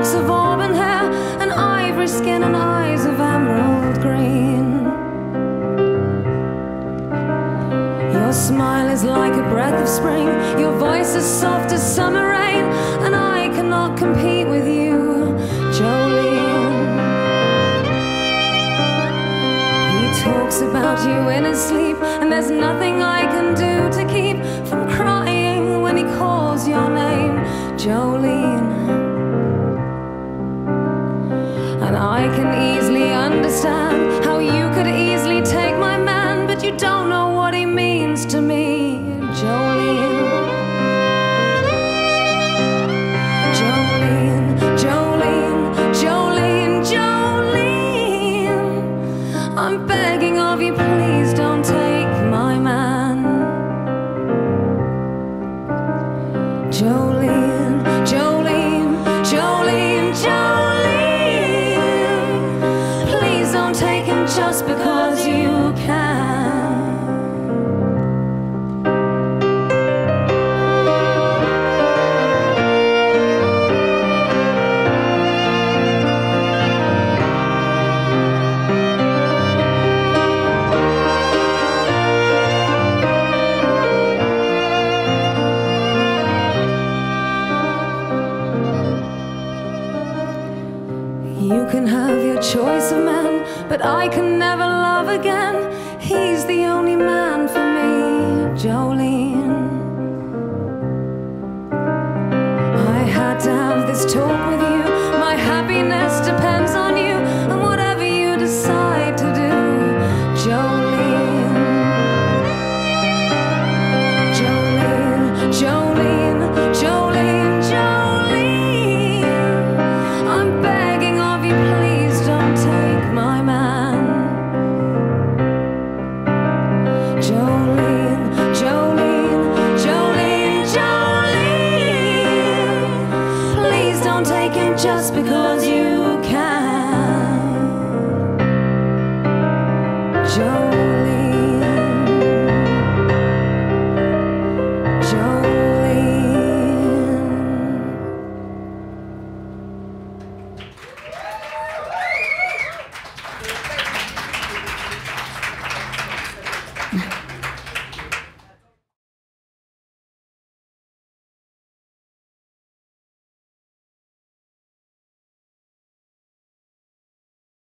locks of auburn hair and ivory skin and eyes of emerald green. Your smile is like a breath of spring, your voice is soft as summer rain, and I cannot compete with you, Jolene. He talks about you in his sleep, and there's nothing I can do to keep from crying when he calls your name, Jolene. can easily understand how you could easily take my man, but you don't know what he means. because you can. You can have your choice of men, but I can never love again. He's the only man for me, Jolene. I had to have this talk. you can. Joe.